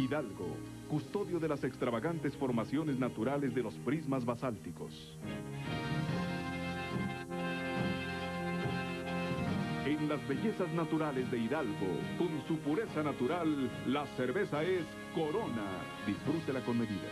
Hidalgo, custodio de las extravagantes formaciones naturales de los prismas basálticos. En las bellezas naturales de Hidalgo, con su pureza natural, la cerveza es Corona. Disfrútela con medida.